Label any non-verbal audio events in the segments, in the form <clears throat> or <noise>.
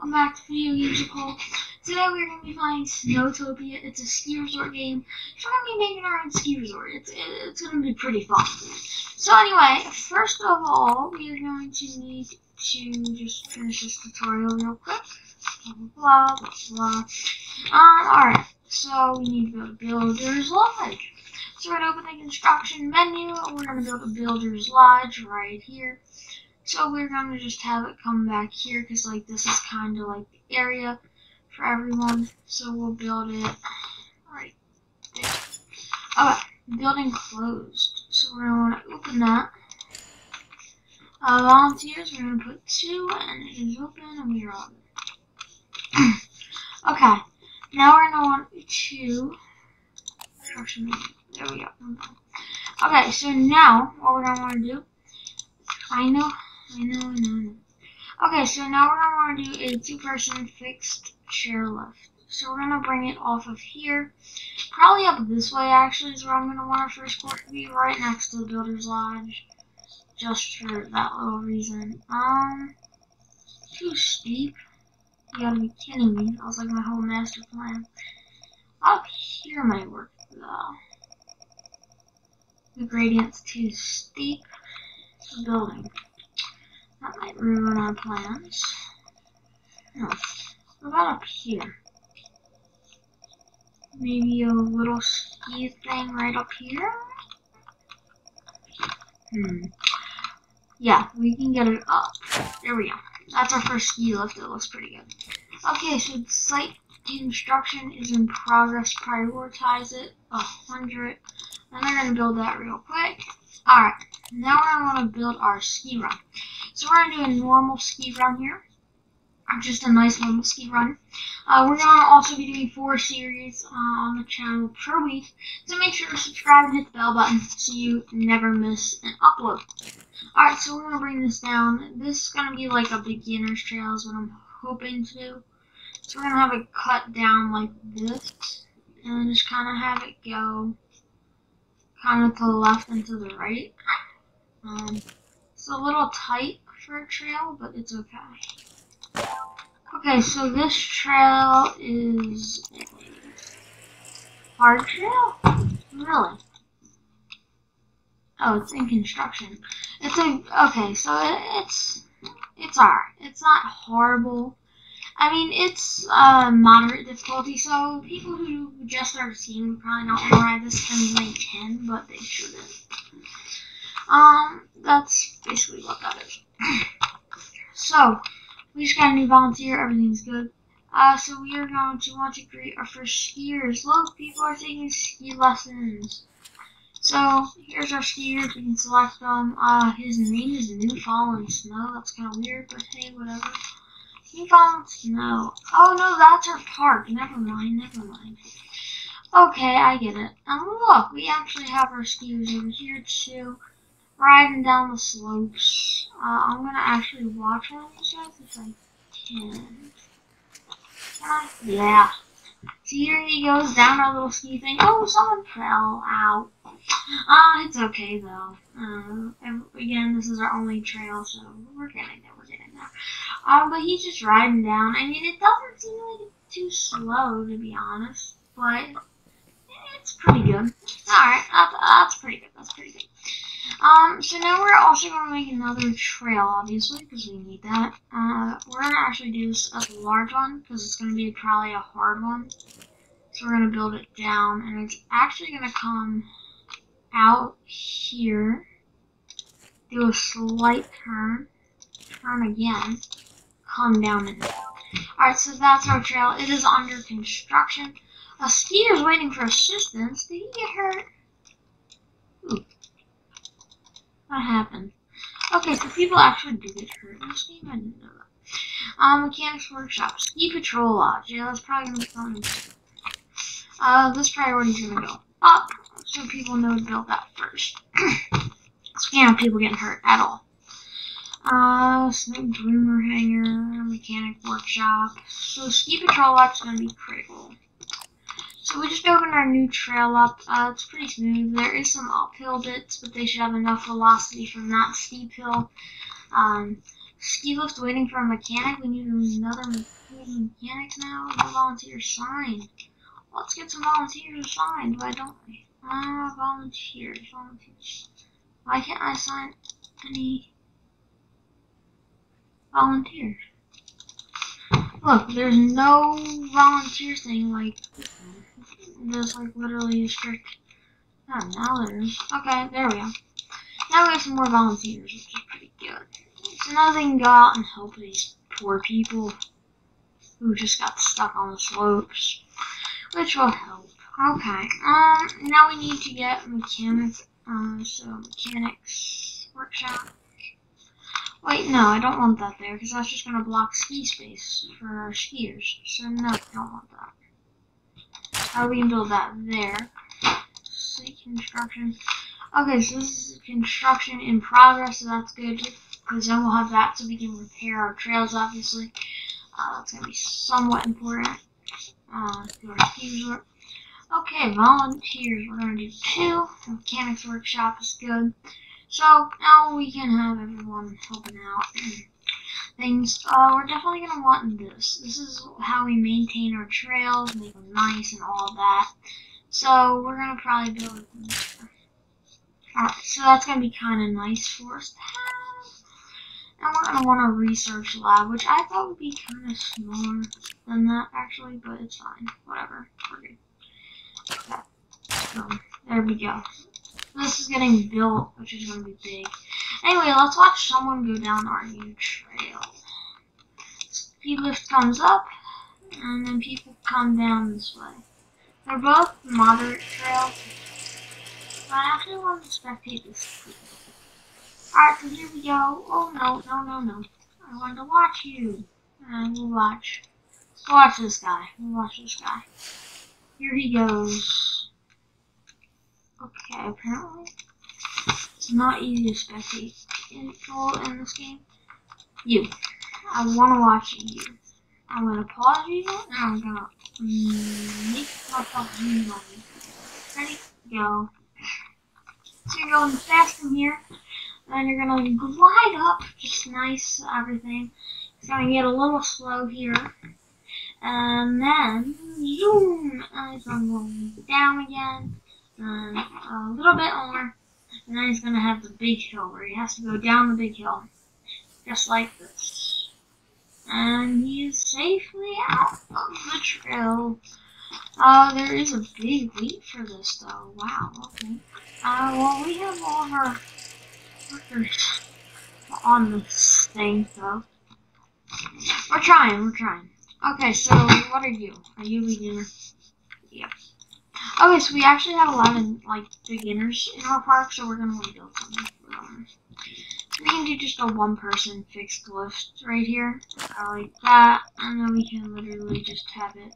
welcome back to Video Nicole. Today we're going to be playing Snowtopia. It's a ski resort game. We're going to be making our own ski resort. It's, it's going to be pretty fun. So anyway, first of all, we are going to need to just finish this tutorial real quick. Blah, blah, blah. Um, alright, so we need to build a builder's lodge. So we're going to open the construction menu. We're going to build a builder's lodge right here. So we're going to just have it come back here because like this is kind of like the area for everyone. So we'll build it right there. Okay, building closed. So we're to want to open that. Uh, volunteers, we're to put two and it is open and we are on. <clears throat> okay, now we're to want to there we go. Okay, so now what we're to want to do, I know I know, I know. Okay, so now we're going to want to do a two-person fixed chairlift. So we're going to bring it off of here. Probably up this way, actually, is where I'm going to want our first court to be, right next to the Builder's Lodge. Just for that little reason. Um, too steep. You gotta be kidding me. That was like my whole master plan. Up here might work, though. The gradient's too steep. Building. That might ruin our plans. No. What about up here? Maybe a little ski thing right up here? Hmm. Yeah, we can get it up. There we go. That's our first ski lift. It looks pretty good. Okay, so site construction is in progress. Prioritize it. A hundred. Then they're gonna build that real quick. Alright, now we're gonna want to build our ski run. So we're going to do a normal ski run here. Just a nice normal ski run. Uh, we're going to also be doing four series uh, on the channel per week. So make sure to subscribe and hit the bell button so you never miss an upload. Alright, so we're going to bring this down. This is going to be like a beginner's trail is what I'm hoping to do. So we're going to have it cut down like this. And just kind of have it go kind of to the left and to the right. Um, it's a little tight for a trail, but it's okay. Okay, so this trail is hard trail? Really? Oh, it's in construction. It's a, okay, so it, it's, it's alright. It's not horrible. I mean, it's uh, moderate difficulty, so people who just started skiing probably not ride this from lane 10, but they shouldn't. Um, that's basically what that is. <clears throat> so, we just got a new volunteer, everything's good. Uh, so we are going to want to create our first skiers. Look, people are taking ski lessons. So, here's our skiers, we can select them. Uh, his name is New Fallen Snow, that's kind of weird, but hey, whatever. New Fallen Snow. Oh no, that's our park, never mind, never mind. Okay, I get it. And look, we actually have our skiers over here too riding down the slopes. Uh, I'm gonna actually watch one of these if I can. Uh, yeah. See, here he goes down our little ski thing. Oh, someone fell out. Uh, it's okay though. Uh, again, this is our only trail, so we're getting there. We're getting there. Um, but he's just riding down. I mean, it doesn't seem like it's too slow, to be honest, but it's pretty good. All right, that's, that's pretty good. That's pretty good. Um, so now we're also going to make another trail, obviously, because we need that. Uh, we're going to actually do this as a large one, because it's going to be probably a hard one. So we're going to build it down, and it's actually going to come out here, do a slight turn, turn again, come down and Alright, so that's our trail. It is under construction. A skier's waiting for assistance. Did he get hurt? Ooh. What happened? Okay, so people actually do get hurt in this game. I didn't know that. Um, Mechanics Workshop. Ski Patrol Lodge. Yeah, that's probably going to be fun. Uh, this priority is going to go up, so people know to build that first. so <clears throat> you know people getting hurt at all. Uh, Snow Groomer Hangar, Mechanic Workshop. So Ski Patrol Lodge is going to be critical. So we just opened our new trail up. Uh, it's pretty smooth. There is some uphill bits, but they should have enough velocity from that steep hill. Um, Ski lift waiting for a mechanic. We need another mechanic now. No volunteers signed. Let's get some volunteers signed. Why don't we? Ah, volunteers, volunteers. Why can't I sign any volunteers? Look, there's no volunteer thing like there's like literally a strict. Oh, now there's. Okay, there we go. Now we have some more volunteers, which is pretty good. So now they can go out and help these poor people who just got stuck on the slopes, which will help. Okay, um, now we need to get mechanics, uh, so mechanics workshop. Wait, no, I don't want that there, because that's just going to block ski space for our skiers. So no, I don't want that. How we can build that there. See construction. Okay, so this is construction in progress, so that's good, because then we'll have that so we can repair our trails, obviously. Uh, that's going to be somewhat important. Uh, our Okay, volunteers, we're going to do two. Mechanics workshop is good. So, now we can have everyone helping out things. Uh, we're definitely going to want this. This is how we maintain our trails, make them nice and all that. So, we're going to probably build Alright, so that's going to be kind of nice for us to have. And we're going to want a research lab, which I thought would be kind of smaller than that, actually, but it's fine. Whatever. We're good. Okay. So, there we go. This is getting built, which is going to be big. Anyway, let's watch someone go down our new trail. Speed lift comes up, and then people come down this way. They're both moderate trails. But I actually want to spectate this. Alright, so here we go. Oh no, no, no, no. I want to watch you. And we'll watch. We'll watch this guy. We'll watch this guy. Here he goes. Okay, apparently it's not easy to spectate people in this game. You. I want to watch you. I'm going to pause you, and I'm going to make myself zoom on you. Ready? Go. So you're going fast from here, and you're to glide up, just nice, everything. It's to get a little slow here. And then, zoom, and it's going down again, and a little bit more. And then he's going to have the big hill where he has to go down the big hill. Just like this. And he's safely out of the trail. Uh, there is a big leap for this though. Wow, okay. Uh, well, we have all of our workers on this thing, so. We're trying, we're trying. Okay, so what are you? Are you beginner? Yep. Okay, so we actually have a lot of like beginners in our park, so we're gonna rebuild something for them. We can do just a one-person fixed lift right here, uh, like that, and then we can literally just have it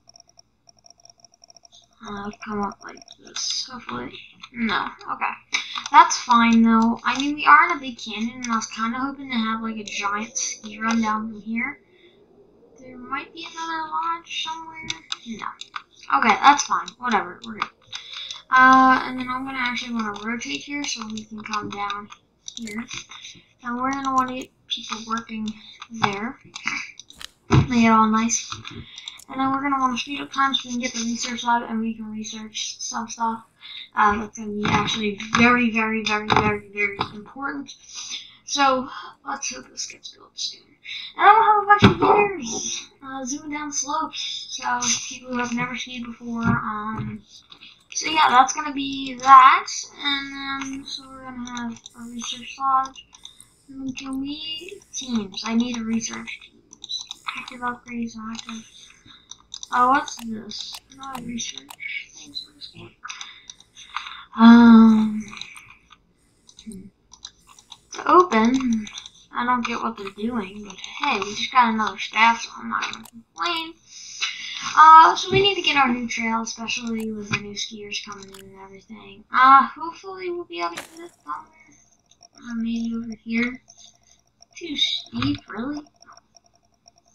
uh, come up like this. Hopefully, no. Okay, that's fine though. I mean, we are in a big canyon, and I was kind of hoping to have like a giant ski run down from here. There might be another lodge somewhere. No. Okay, that's fine. Whatever. We're good. Uh, and then I'm going to actually want to rotate here so we can come down here. And we're going to want to get people working there. Make it all nice. And then we're going to want to speed up time so we can get the research lab and we can research some stuff. Uh, that's going to be actually very, very, very, very, very important. So, let's hope this gets built soon. And I don't have a bunch of gears uh, zooming down slopes, so people who have never skied before. Um, so yeah, that's gonna be that, and then so we're gonna have a research lodge. And can we teams? I need a research teams. Active upgrades, active. Oh, what's this? Not research things in this game. Um, hmm. to open. I don't get what they're doing, but hey, we just got another staff, so I'm not gonna complain. Uh, so we need to get our new trail, especially with the new skiers coming in and everything. Uh, hopefully we'll be able to get it somewhere. Uh, maybe over here. Too steep, really?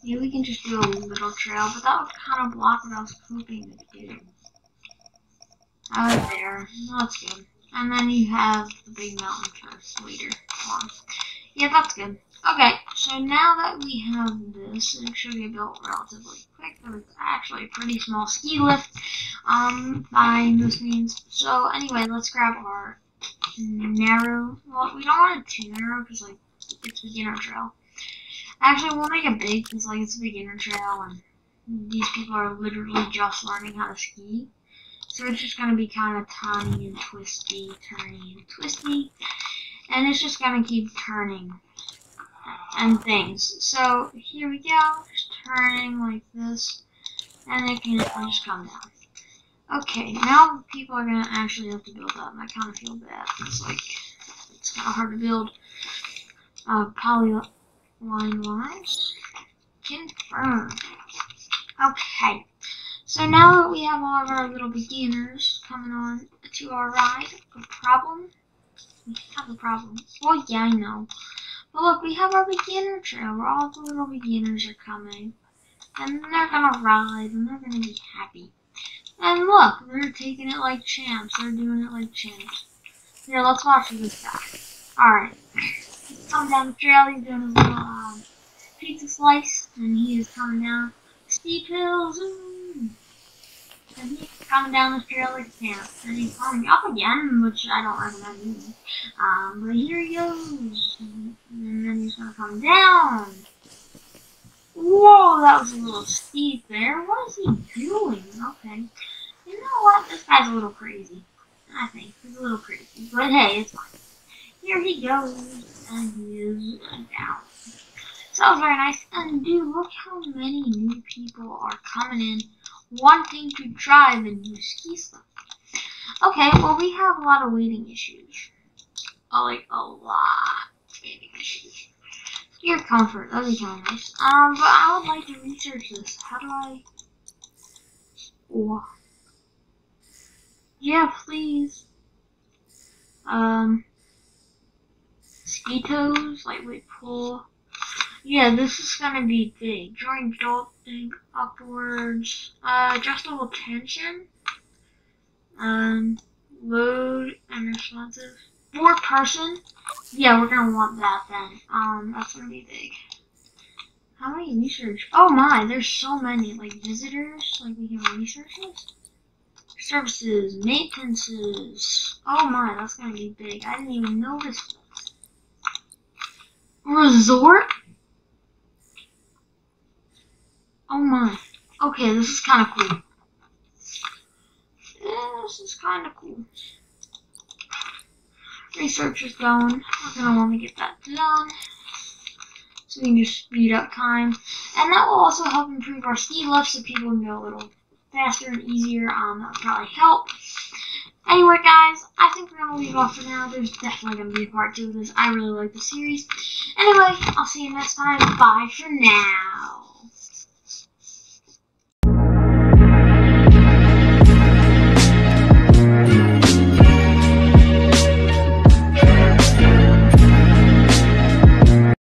Yeah, we can just do a little trail, but that would kind of block what I was hoping to do. Oh, there. That's good. And then you have the big mountain first later on. Yeah, that's good. Okay, so now that we have this, it should get built relatively quick. It's actually a pretty small ski lift, um, by most means. So anyway, let's grab our narrow. Well, we don't want it too narrow because like it's beginner trail. Actually, we'll make it big because like it's a beginner trail and these people are literally just learning how to ski. So it's just going to be kind of tiny and twisty, turny and twisty. And it's just going to keep turning and things. So here we go, just turning like this. And it can just come down. Okay, now people are going to actually have to build up. I kind of feel bad. It's like, it's kind of hard to build uh, polyline lines. Confirm. Okay. So now that we have all of our little beginners coming on to our ride, a problem? We have a problem. Well, yeah, I know. But look, we have our beginner trail where all the little beginners are coming. And they're gonna ride and they're gonna be happy. And look, they're taking it like champs. They're doing it like champs. Here, let's watch this guy. Alright. Coming down the trail, he's doing his little um, pizza slice, and he is coming down steep hills. And he's coming down like a champ. And he's coming up again, which I don't recommend either. Um, but here he goes. And then he's gonna come down. Whoa, that was a little steep there. What is he doing? Okay. You know what? This guy's a little crazy. I think. He's a little crazy. But hey, it's fine. Here he goes. And he is down. So very nice. And dude, look how many new people are coming in wanting to try the new ski stuff. Okay, well we have a lot of waiting issues. Oh, like a lot of waiting issues. Your comfort, that'd be kind of nice. Um, but I would like to research this. How do I? Oh. Yeah, please. Um, Skitos, lightweight pull. Yeah, this is gonna be big. Join jolting upwards. Uh, adjustable tension. Um, load and responsive. Four person. Yeah, we're gonna want that then. Um, that's gonna be big. How many research? Oh my, there's so many. Like visitors, like we can research this. Services, maintenances. Oh my, that's gonna be big. I didn't even notice this. Resort? Oh my. Okay, this is kind of cool. This is kind of cool. Research is going. We're going to want to get that done. So we can just speed up time. And that will also help improve our speed lift so people can go a little faster and easier. Um, that will probably help. Anyway, guys, I think we're going to leave off for now. There's definitely going to be a part two of this. I really like the series. Anyway, I'll see you next time. Bye for now.